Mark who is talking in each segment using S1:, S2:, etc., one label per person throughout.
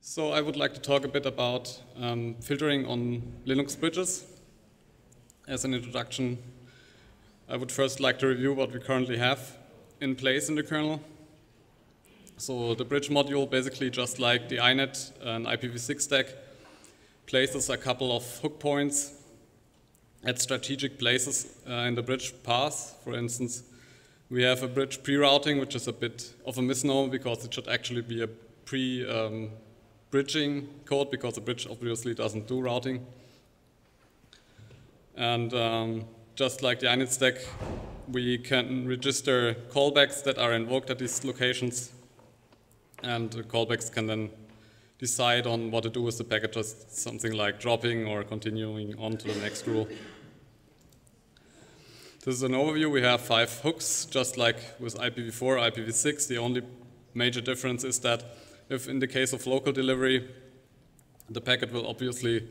S1: So I would like to talk a bit about um, filtering on Linux bridges. As an introduction, I would first like to review what we currently have in place in the kernel. So the bridge module, basically just like the INET and IPv6 stack, places a couple of hook points at strategic places uh, in the bridge path. For instance, we have a bridge pre-routing, which is a bit of a misnomer because it should actually be a pre um, bridging code because the bridge obviously doesn't do routing. And um, just like the inet stack, we can register callbacks that are invoked at these locations. And the callbacks can then decide on what to do with the packet, just something like dropping or continuing on to the next rule. This is an overview. We have five hooks, just like with IPv4, IPv6. The only major difference is that if in the case of local delivery, the packet will obviously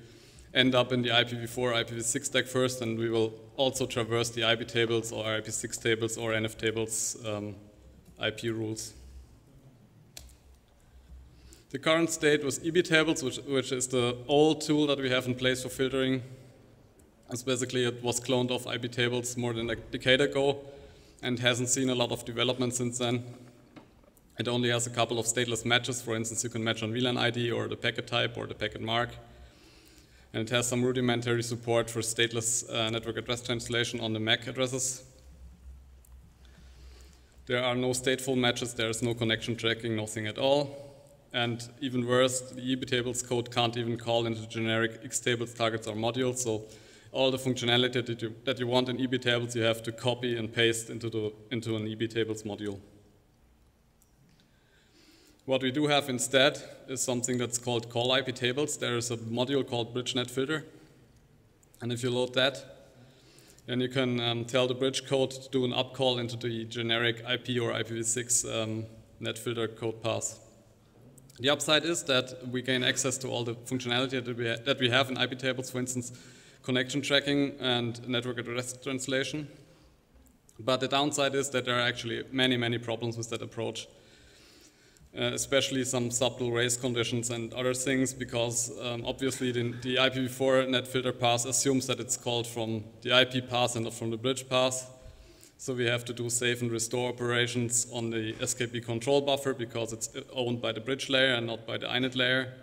S1: end up in the IPv4, IPv6 stack first, and we will also traverse the IP tables or IPv6 tables or NF tables um, IP rules. The current state with EB tables, which, which is the old tool that we have in place for filtering, is basically it was cloned off IP tables more than a decade ago and hasn't seen a lot of development since then. It only has a couple of stateless matches. For instance, you can match on VLAN ID or the packet type or the packet mark. And it has some rudimentary support for stateless uh, network address translation on the MAC addresses. There are no stateful matches, there is no connection tracking, nothing at all. And even worse, the EBTables code can't even call into generic Xtables targets or modules. So all the functionality that you, that you want in EBTables, you have to copy and paste into, the, into an EBTables module. What we do have instead is something that's called call IP tables. There is a module called BridgeNet Filter. And if you load that, then you can um, tell the bridge code to do an upcall into the generic IP or IPv6 um, net filter code path. The upside is that we gain access to all the functionality that we, that we have in IP tables, for instance, connection tracking and network address translation. But the downside is that there are actually many, many problems with that approach uh, especially some subtle race conditions and other things, because um, obviously the, the, IPv4 net filter path assumes that it's called from the IP path and not from the bridge path. So we have to do save and restore operations on the SKB control buffer because it's owned by the bridge layer and not by the INET layer.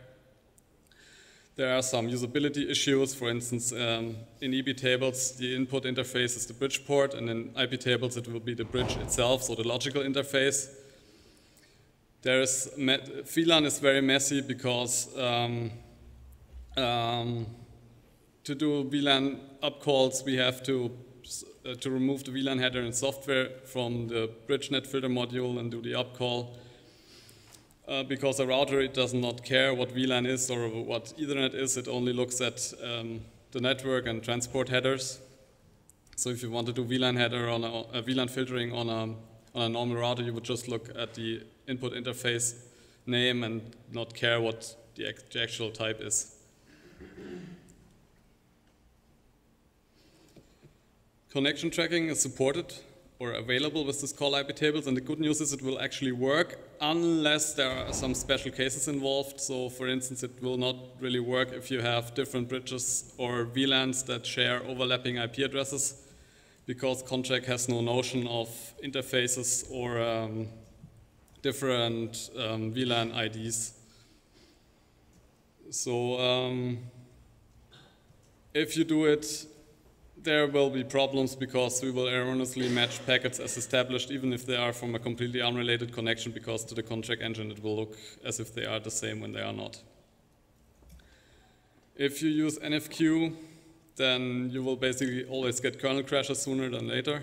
S1: There are some usability issues. For instance, um, in EB tables, the input interface is the bridge port, and in IP tables, it will be the bridge itself, so the logical interface. There's VLAN is very messy because um, um, to do VLAN upcalls, we have to uh, to remove the VLAN header and software from the BridgeNet filter module and do the upcall. Uh, because a router, it does not care what VLAN is or what Ethernet is, it only looks at um, the network and transport headers. So if you want to do VLAN header on a, a VLAN filtering on a, on a normal router, you would just look at the input interface name and not care what the, actual type is. Connection tracking is supported or available with this call IP tables, and the good news is it will actually work unless there are some special cases involved. So, for instance, it will not really work if you have different bridges or VLANs that share overlapping IP addresses, because Conntrack has no notion of interfaces or um, different um, VLAN IDs. So um, if you do it, there will be problems because we will erroneously match packets as established even if they are from a completely unrelated connection because to the conntrack engine it will look as if they are the same when they are not. If you use NFQ, then you will basically always get kernel crashes sooner than later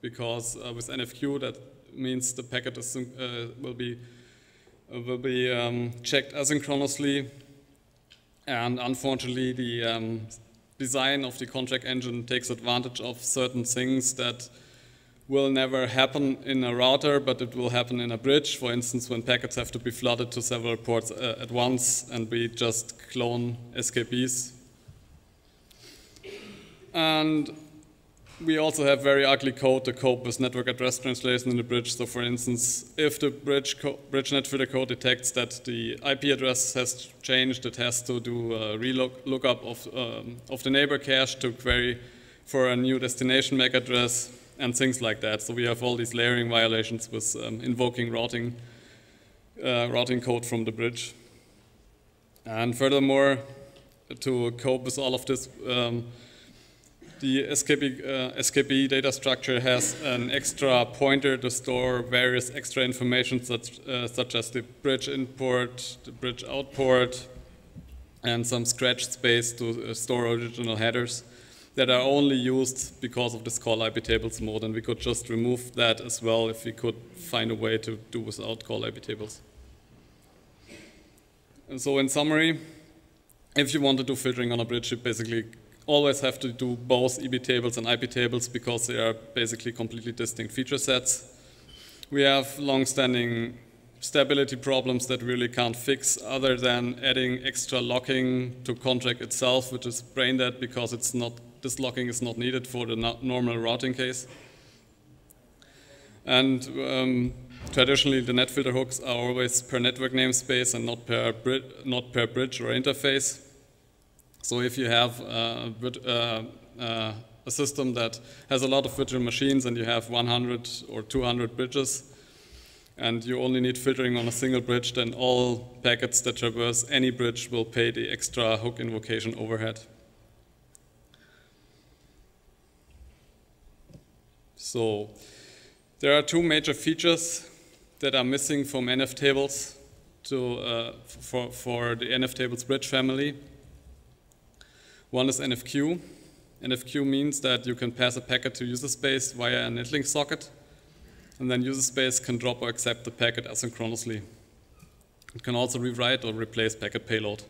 S1: because uh, with NFQ that means the packet is, uh, will be, uh, will be um, checked asynchronously. And unfortunately, the um, design of the conntrack engine takes advantage of certain things that will never happen in a router, but it will happen in a bridge. For instance, when packets have to be flooded to several ports uh, at once and we just clone SKBs. And we also have very ugly code to cope with network address translation in the bridge. So for instance, if the bridge, bridge filter code detects that the IP address has changed, it has to do a relookup of, um, of the neighbor cache to query for a new destination MAC address and things like that. So we have all these layering violations with um, invoking routing, uh, routing code from the bridge. And furthermore, to cope with all of this, um, the SKB, uh, data structure has an extra pointer to store various extra information such, uh, such as the bridge input, the bridge output, and some scratch space to uh, store original headers that are only used because of this call IP tables mode, and we could just remove that as well if we could find a way to do without call IP tables. And so in summary, if you want to do filtering on a bridge, you basically always have to do both EB tables and IP tables because they are basically completely distinct feature sets. We have long-standing stability problems that really can't fix other than adding extra locking to conntrack itself, which is brain dead because it's not, this locking is not needed for the normal routing case. And um, traditionally, the net filter hooks are always per network namespace and not per, not per bridge or interface. So if you have uh, uh, uh, a system that has a lot of virtual machines and you have 100 or 200 bridges, and you only need filtering on a single bridge, then all packets that traverse any bridge will pay the extra hook invocation overhead. So there are two major features that are missing from NF tables to, uh, for, for the NF tables bridge family. One is NFQ. NFQ means that you can pass a packet to user space via a netlink socket, and then user space can drop or accept the packet asynchronously. It can also rewrite or replace packet payload.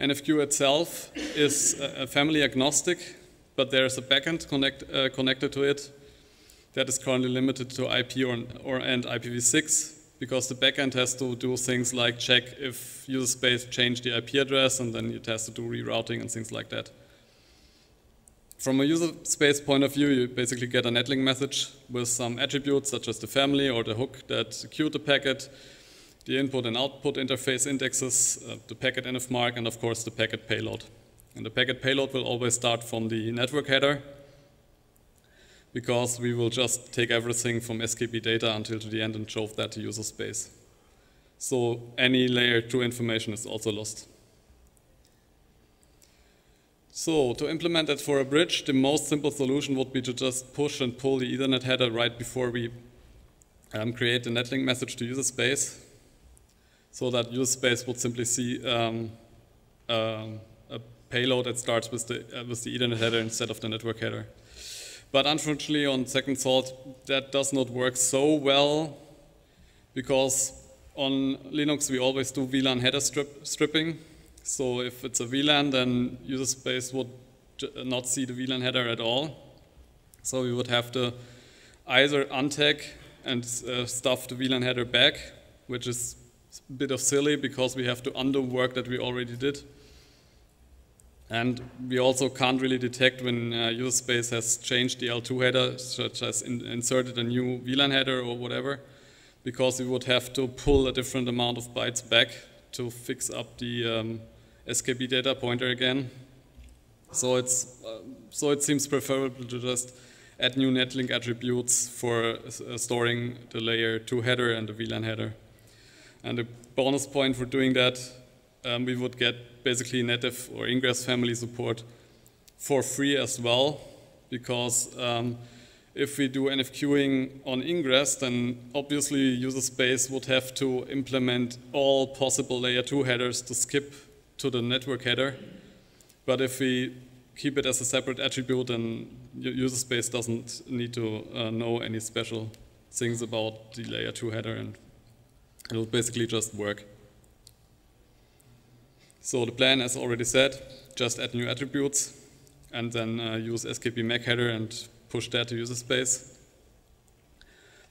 S1: NFQ itself is a family agnostic, but there is a backend connect, uh, connected to it that is currently limited to IP or, or and IPv6 because the backend has to do things like check if user space changed the IP address and then it has to do rerouting and things like that. From a user space point of view, you basically get a netlink message with some attributes such as the family or the hook that queued the packet, the input and output interface indexes, uh, the packet NF mark, and of course the packet payload. And the packet payload will always start from the network header because we will just take everything from SKB data until to the end and shove that to user space. So any layer 2 information is also lost. So to implement that for a bridge, the most simple solution would be to just push and pull the Ethernet header right before we um, create the netlink message to user space so that user space would simply see um, uh, a payload that starts with the, uh, with the Ethernet header instead of the network header. But unfortunately, on second thought, that does not work so well because on Linux we always do VLAN header strip, stripping. So if it's a VLAN, then user space would not see the VLAN header at all. So we would have to either untag and uh, stuff the VLAN header back, which is a bit of silly because we have to undo work that we already did. And we also can't really detect when uh, user space has changed the L2 header, such as in, inserted a new VLAN header or whatever, because we would have to pull a different amount of bytes back to fix up the um, SKB data pointer again. So, it's, uh, so it seems preferable to just add new netlink attributes for uh, storing the layer 2 header and the VLAN header. And the bonus point for doing that um, we would get basically native or ingress family support for free as well, because um, if we do NFQing on ingress, then obviously user space would have to implement all possible layer 2 headers to skip to the network header. But if we keep it as a separate attribute, then user space doesn't need to uh, know any special things about the layer 2 header, and it will basically just work. So the plan, as already said, just add new attributes and then uh, use SKB MAC header and push that to user space.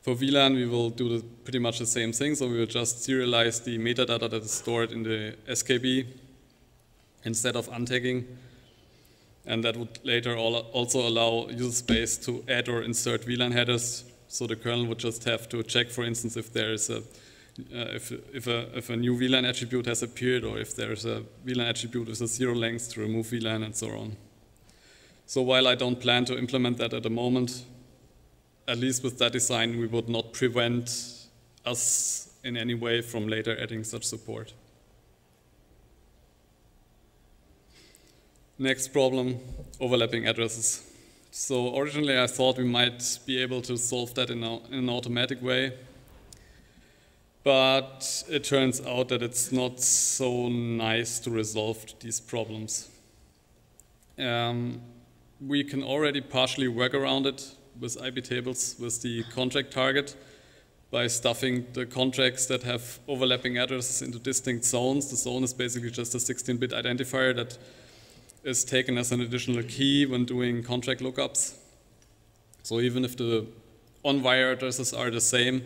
S1: For VLAN, we will do the, pretty much the same thing. So we will just serialize the metadata that is stored in the SKB instead of untagging. And that would later also allow user space to add or insert VLAN headers. So the kernel would just have to check, for instance, if there is a Uh, if, if, a, if a new VLAN attribute has appeared or if there's a VLAN attribute with a zero length to remove VLAN and so on. So while I don't plan to implement that at the moment, at least with that design, we would not prevent us in any way from later adding such support. Next problem, overlapping addresses. So originally I thought we might be able to solve that in, a, in an automatic way, but it turns out that it's not so nice to resolve these problems. Um, we can already partially work around it with IP tables with the conntrack target by stuffing the conntracks that have overlapping addresses into distinct zones. The zone is basically just a 16-bit identifier that is taken as an additional key when doing conntrack lookups. So even if the on-wire addresses are the same,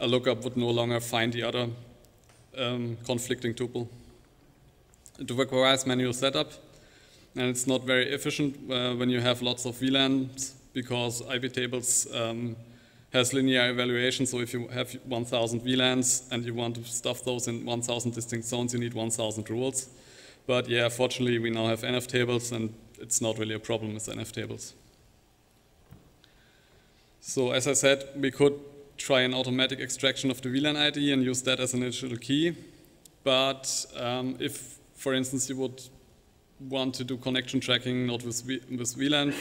S1: a lookup would no longer find the other um, conflicting tuple. It requires manual setup, and it's not very efficient uh, when you have lots of VLANs because IP tables um, has linear evaluation. So if you have 1,000 VLANs and you want to stuff those in 1,000 distinct zones, you need 1,000 rules. But yeah, fortunately, we now have NF tables, and it's not really a problem with NF tables. So as I said, we could try an automatic extraction of the VLAN ID and use that as an initial key. But um, if, for instance, you would want to do connection tracking not with, v with VLAN,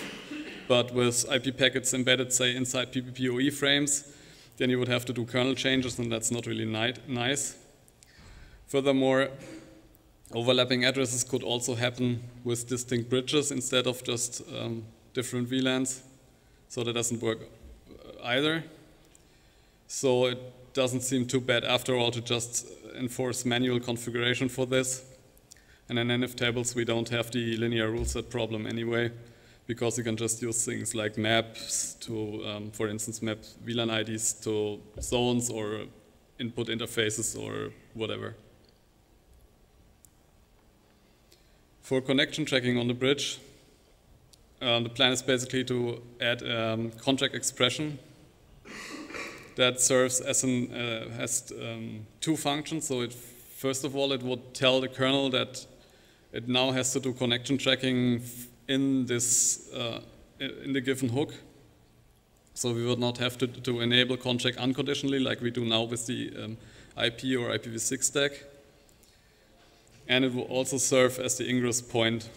S1: but with IP packets embedded, say, inside PPPoE frames, then you would have to do kernel changes, and that's not really nice. Furthermore, overlapping addresses could also happen with distinct bridges instead of just um, different VLANs, so that doesn't work either. So it doesn't seem too bad after all to just enforce manual configuration for this. And in NF tables, we don't have the linear rule set problem anyway, because you can just use things like maps to, um, for instance, map VLAN IDs to zones or input interfaces or whatever. For connection tracking on the bridge, uh, the plan is basically to add um, conntrack expression that serves as an uh, has um, two functions. So it, first of all, it would tell the kernel that it now has to do connection tracking in this uh, in the given hook. So we would not have to, to enable conntrack unconditionally like we do now with the um, IP or IPv6 stack. And it will also serve as the ingress point.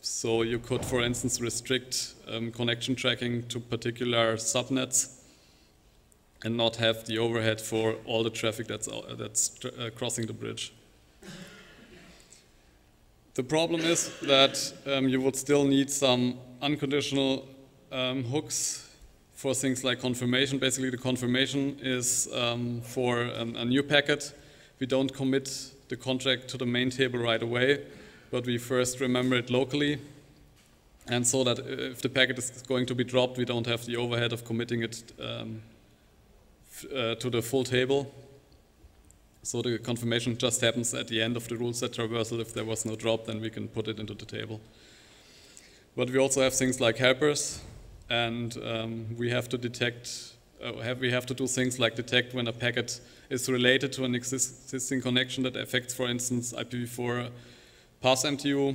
S1: So you could, for instance, restrict um, connection tracking to particular subnets and not have the overhead for all the traffic that's, uh, that's uh, crossing the bridge. The problem is that um, you would still need some unconditional um, hooks for things like confirmation. Basically, the confirmation is um, for a new packet. We don't commit the conntrack to the main table right away, but we first remember it locally. And so that if the packet is going to be dropped, we don't have the overhead of committing it um, uh, to the full table. So the confirmation just happens at the end of the rule set traversal. If there was no drop, then we can put it into the table. But we also have things like helpers, and um, we have to detect, uh, have, we have to do things like detect when a packet is related to an existing connection that affects, for instance, IPv4 path MTU.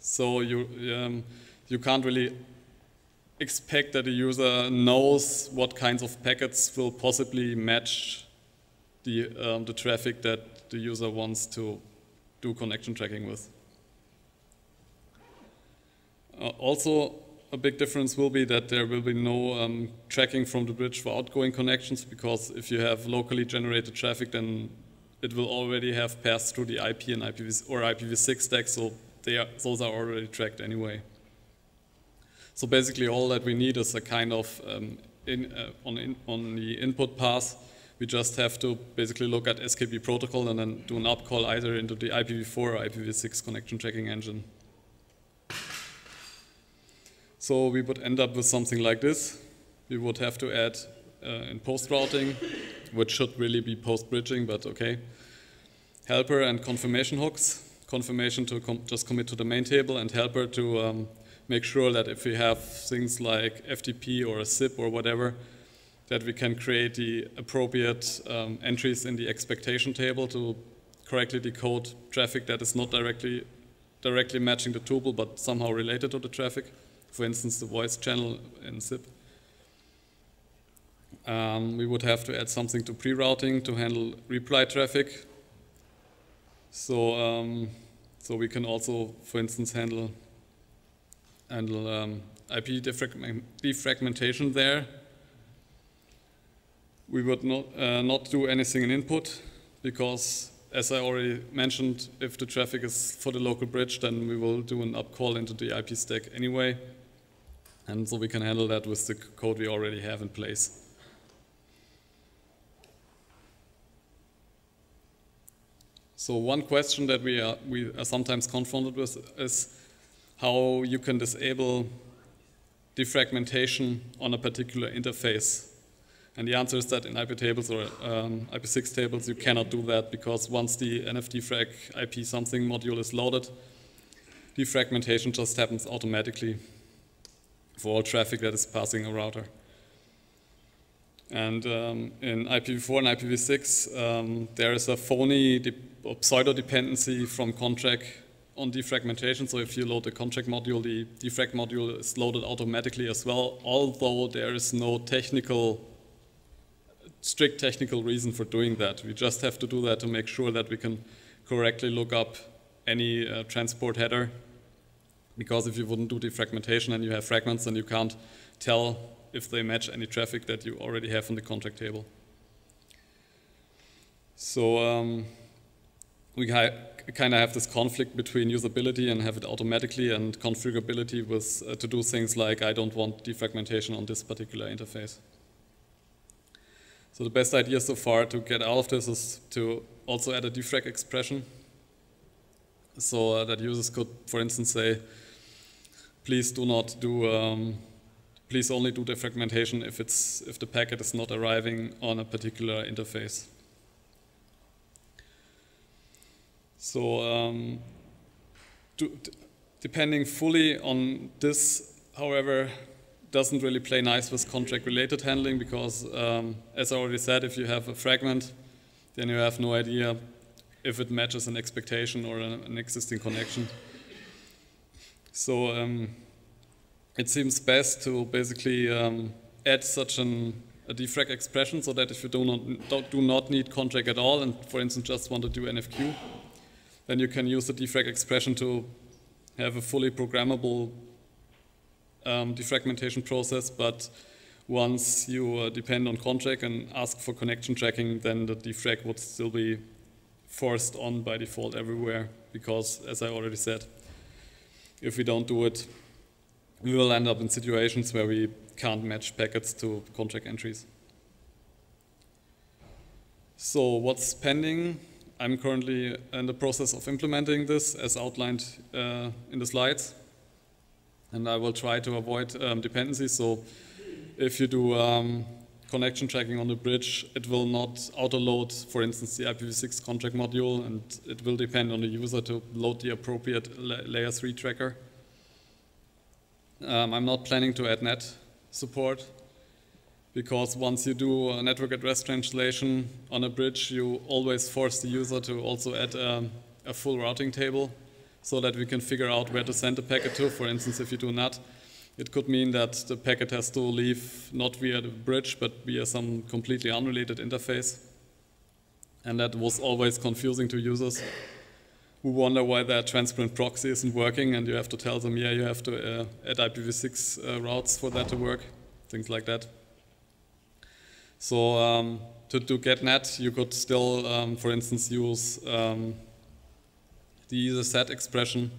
S1: So you, um, you can't really expect that the user knows what kinds of packets will possibly match the, um, the traffic that the user wants to do connection tracking with. Uh, also, a big difference will be that there will be no um, tracking from the bridge for outgoing connections because if you have locally generated traffic, then it will already have passed through the IP and IPv or IPv6 stack, so are, those are already tracked anyway. So basically, all that we need is a kind of um, in, uh, on, in, on the input path we just have to basically look at SKB protocol and then do an upcall either into the IPv4 or IPv6 connection tracking engine. So we would end up with something like this. We would have to add uh, in post routing, which should really be post bridging, but okay. Helper and confirmation hooks confirmation to com just commit to the main table and helper to um, make sure that if we have things like FTP or a SIP or whatever, that we can create the appropriate um, entries in the expectation table to correctly decode traffic that is not directly directly matching the tuple but somehow related to the traffic. For instance, the voice channel in SIP. Um, we would have to add something to pre-routing to handle reply traffic. So, um, so we can also, for instance, handle handle um, IP defragmentation there. We would not uh, not do anything in input because, as I already mentioned, if the traffic is for the local bridge, then we will do an upcall into the IP stack anyway, and so we can handle that with the code we already have in place. So one question that we are, we are sometimes confronted with is how you can disable defragmentation on a particular interface. And the answer is that in IP tables or um, IP6 tables, you cannot do that because once the NFDFrag IP something module is loaded, defragmentation just happens automatically for all traffic that is passing a router. And um, in IPv4 and IPv6, um, there is a phony pseudo dependency from conntrack on defragmentation. So if you load the conntrack module, the defrag module is loaded automatically as well, although there is no technical, strict technical reason for doing that. We just have to do that to make sure that we can correctly look up any uh, transport header. Because if you wouldn't do defragmentation and you have fragments, then you can't tell if they match any traffic that you already have on the conntrack table. So um, we kind of have this conflict between usability and have it automatically and configurability with, uh, to do things like I don't want defragmentation on this particular interface. So the best idea so far to get out of this is to also add a defrag expression so uh, that users could, for instance, say, please do not do um, please only do defragmentation if, it's, if the packet is not arriving on a particular interface. So um, do, depending fully on this, however, doesn't really play nice with conntrack-related handling because, um, as I already said, if you have a fragment, then you have no idea if it matches an expectation or an, existing connection. So um, it seems best to basically um, add such an, a defrag expression so that if you do not, do not need conntrack at all and, for instance, just want to do NFQ, then you can use the defrag expression to have a fully programmable um, defragmentation process, but once you uh, depend on conntrack and ask for connection tracking, then the defrag would still be forced on by default everywhere, because as I already said, if we don't do it, we will end up in situations where we can't match packets to conntrack entries. So what's pending? I'm currently in the process of implementing this as outlined uh, in the slides. And I will try to avoid um, dependencies. So if you do um, connection tracking on the bridge, it will not auto-load, for instance, the IPv6 conntrack module, and it will depend on the user to load the appropriate la layer 3 tracker. Um, I'm not planning to add NAT support because once you do a network address translation on a bridge, you always force the user to also add um, a full routing table so that we can figure out where to send the packet to. For instance, if you do NAT, it could mean that the packet has to leave not via the bridge, but via some completely unrelated interface. And that was always confusing to users who wonder why their transparent proxy isn't working, and you have to tell them, yeah, you have to uh, add IPv6 uh, routes for that to work, things like that. So um, to do GetNet, you could still, um, for instance, use um, the set expression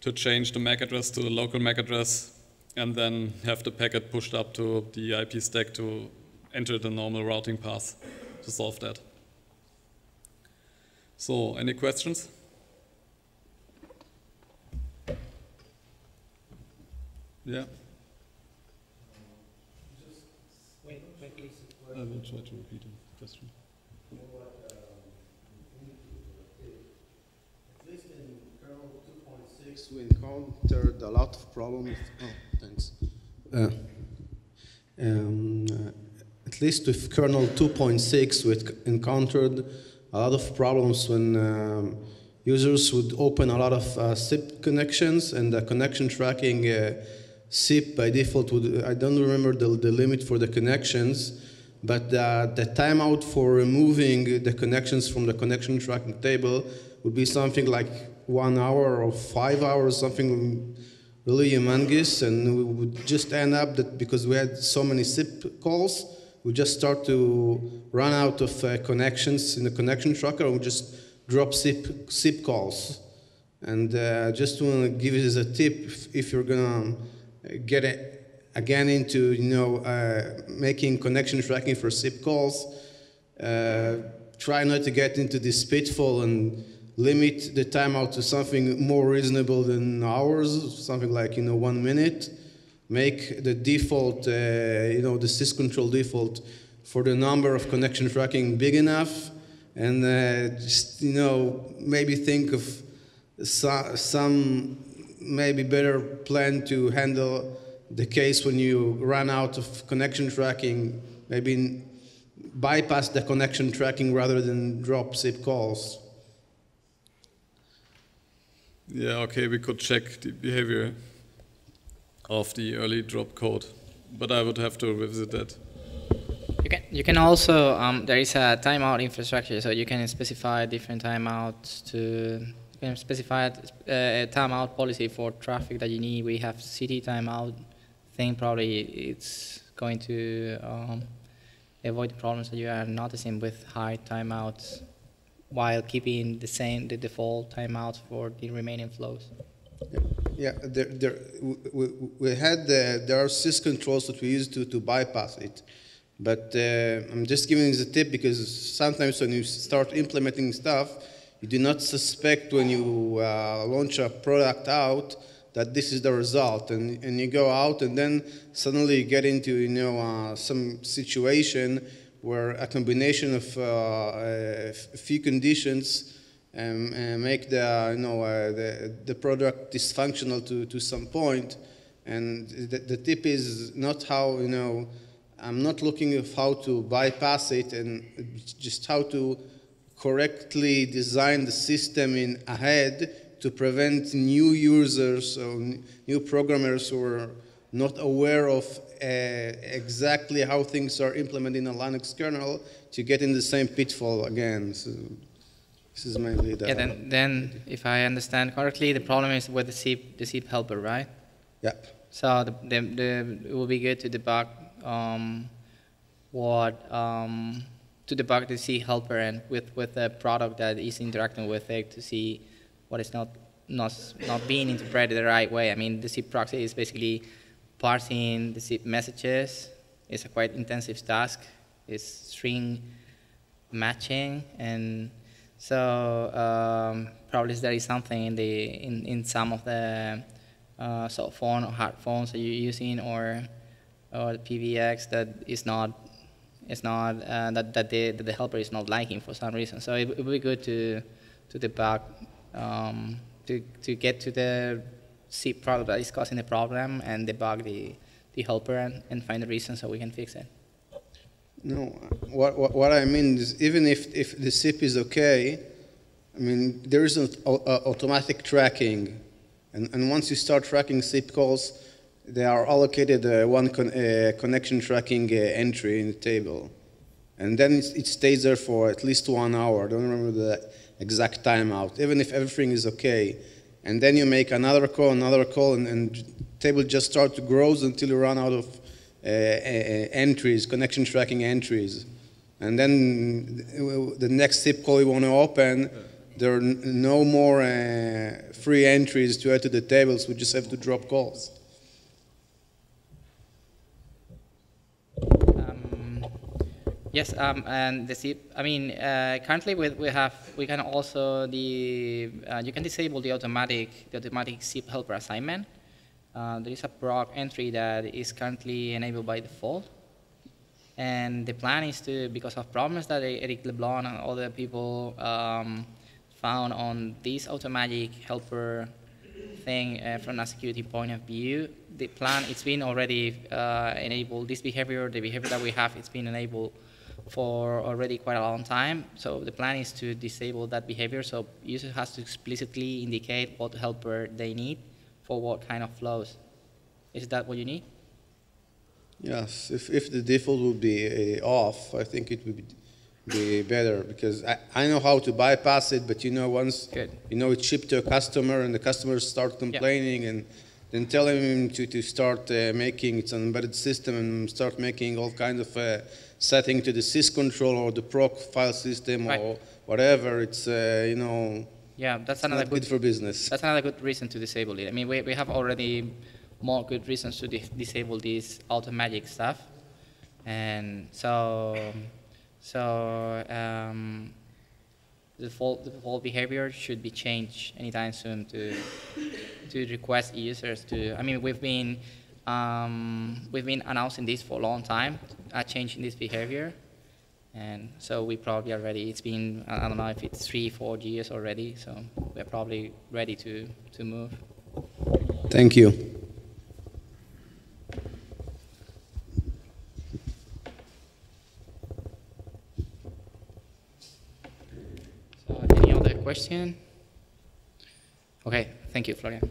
S1: to change the MAC address to the local MAC address, and then have the packet pushed up to the IP stack to enter the normal routing path to solve that. So, any questions? Yeah. I will try to repeat the question.
S2: At least in
S3: we encountered a lot of problems. Oh, thanks. Uh, um, uh, at least with kernel 2.6, we encountered a lot of problems when um, users would open a lot of uh, SIP connections and the connection tracking uh, SIP by default would, I don't remember the, the limit for the connections, but the, the timeout for removing the connections from the connection tracking table would be something like one hour or five hours, something really humongous, and we would just end up that because we had so many SIP calls, we just start to run out of uh, connections in the connection tracker, and we just drop SIP, SIP calls. And uh, just want to give you as a tip, if, if you're gonna get it again into you know uh, making connection tracking for SIP calls, uh, try not to get into this pitfall and limit the timeout to something more reasonable than hours, something like you know one minute. Make the default, uh, you know, the syscontrol default for the number of connection tracking big enough, and uh, just you know maybe think of so, some maybe better plan to handle the case when you run out of connection tracking. Maybe bypass the connection tracking rather than drop SIP calls.
S1: Yeah, okay, we could check the behavior of the early drop code, but I would have to revisit that.
S2: You can, you can also, um, there is a timeout infrastructure, so you can specify different timeouts to, you can specify a, a timeout policy for traffic that you need. We have CT timeout thing, probably it's going to um, avoid the problems that you are noticing with high timeouts while keeping the same the default timeouts for the remaining flows.
S3: Yeah, there, there, we, we had the, there are sys controls that we use to, to bypass it. But uh, I'm just giving you the tip because sometimes when you start implementing stuff, you do not suspect when you uh, launch a product out that this is the result. And, and you go out and then suddenly you get into you know, uh, some situation where a combination of uh, a few conditions um, make the, you know, uh, the, the product dysfunctional to, to some. And the, the tip is not how, you know, I'm not looking at how to bypass it and just how to correctly design the system in ahead to prevent new users or new programmers who are not aware of uh, exactly how things are implemented in a Linux kernel to get in the same pitfall again. So this is mainly that.
S2: Yeah, then, then if I understand correctly, the problem is with the SIP, the SIP helper, right?
S3: Yeah.
S2: So the, the, the, it will be good to debug um, what um, to debug the C helper and with with the product that is interacting with it to see what is not not not being interpreted the right way. I mean, the SIP proxy is basically parsing the SIP messages It's a quite intensive task. It's string matching, and so um, probably there is something in the in, in some of the uh, cell phone or hard phones that you're using, or or PBX that is not is not uh, that that the that the helper is not liking for some reason. So it, it would be good to to debug um, to to get to the SIP problem that is causing the problem and debug the, the helper and, and find the reason so we can fix it.
S3: No, what, what, what I mean is even if, if the SIP is okay, I mean, there is an automatic tracking. And, and once you start tracking SIP calls, they are allocated uh, one con uh, connection tracking uh, entry in the table. And then it stays there for at least one hour. I don't remember the exact timeout. Even if everything is okay, and then you make another call, another call, and, and table just start to grow until you run out of uh, uh, entries, connection tracking entries. And then the next SIP call you want to open, there are no more uh, free entries to add to the tables. We just have to drop calls.
S2: Yes, um, and the SIP, I mean, uh, currently we, we have, we can also, the, uh, you can disable the automatic, the automatic SIP helper assignment. Uh, there is a proc entry that is currently enabled by default. And the plan is to, because of problems that Eric Leblond and other people um, found on this automatic helper thing uh, from a security point of view, the plan, it's been already uh, enabled, this behavior, the behavior that we have, it's been enabled for already quite a long time. So the plan is to disable that behavior. So user has to explicitly indicate what helper they need for what kind of flows. Is that what you need?
S3: Yes, if, if the default would be uh, off, I think it would be, be better because I, I know how to bypass it, but you know, once
S2: Good.
S3: you know it's shipped to a customer and the customers start complaining and then telling him to, to start uh, making it's an embedded system and start making all kinds of uh, setting to the sys control or the proc file system
S2: Right.
S3: or whatever. It's uh, you know
S2: Yeah, that's another good
S3: good for business.
S2: That's another good reason to disable it. I mean, we, we have already more good reasons to dis- disable this automatic stuff. And so, so um, the default, the default behavior should be changed anytime soon to, to request users to, I mean, we've been, um, we've been announcing this for a long time, uh, changing this behavior. And so we probably are ready. It's been, I don't know if it's three, four years already, so we're probably ready to, to move.
S3: Thank you.
S2: So any other question? Okay, thank you, Florian.